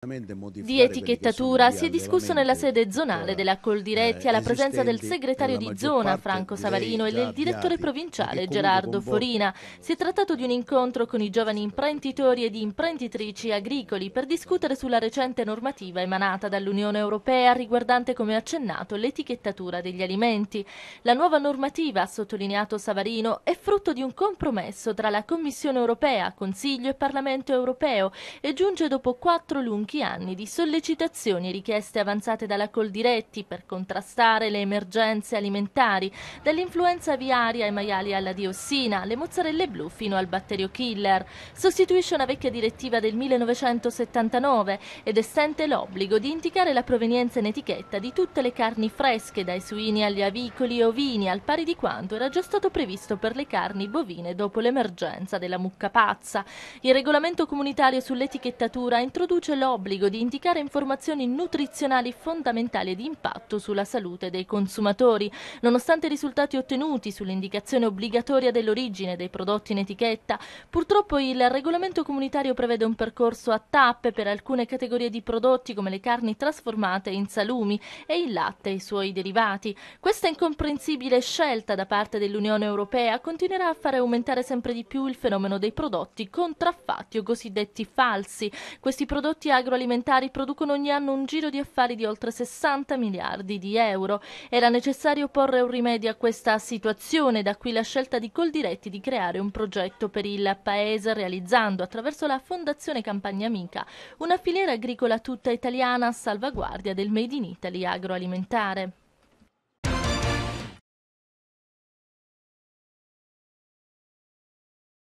Di etichettatura si è discusso nella sede zonale della Coldiretti alla presenza del segretario di zona Franco Savarino e del direttore provinciale Gerardo Forina. Si è trattato di un incontro con i giovani imprenditori ed imprenditrici agricoli per discutere sulla recente normativa emanata dall'Unione Europea riguardante, come accennato, l'etichettatura degli alimenti. La nuova normativa, ha sottolineato Savarino, è frutto di un compromesso tra la Commissione Europea, Consiglio e Parlamento Europeo e giunge dopo quattro lunghi lunghi anni di sollecitazioni e richieste avanzate dalla Coldiretti per contrastare le emergenze alimentari, dall'influenza aviaria ai maiali alla diossina, alle mozzarelle blu fino al batterio killer. Sostituisce una vecchia direttiva del 1979 ed estende l'obbligo di indicare la provenienza in etichetta di tutte le carni fresche, dai suini agli avicoli e ovini, al pari di quanto era già stato previsto per le carni bovine dopo l'emergenza della mucca pazza. Il regolamento comunitario sull'etichettatura introduce l'obbligo l'obbligo di indicare informazioni nutrizionali fondamentali e di impatto sulla salute dei consumatori. Nonostante i risultati ottenuti sull'indicazione obbligatoria dell'origine dei prodotti in etichetta, purtroppo il regolamento comunitario prevede un percorso a tappe per alcune categorie di prodotti come le carni trasformate in salumi e il latte e i suoi derivati. Questa incomprensibile scelta da parte dell'Unione Europea continuerà a fare aumentare sempre di più il fenomeno dei prodotti contraffatti o cosiddetti falsi. Questi prodotti agro agroalimentari producono ogni anno un giro di affari di oltre 60 miliardi di euro. Era necessario porre un rimedio a questa situazione, da qui la scelta di Coldiretti di creare un progetto per il Paese realizzando attraverso la Fondazione Campagna Amica una filiera agricola tutta italiana a salvaguardia del Made in Italy agroalimentare.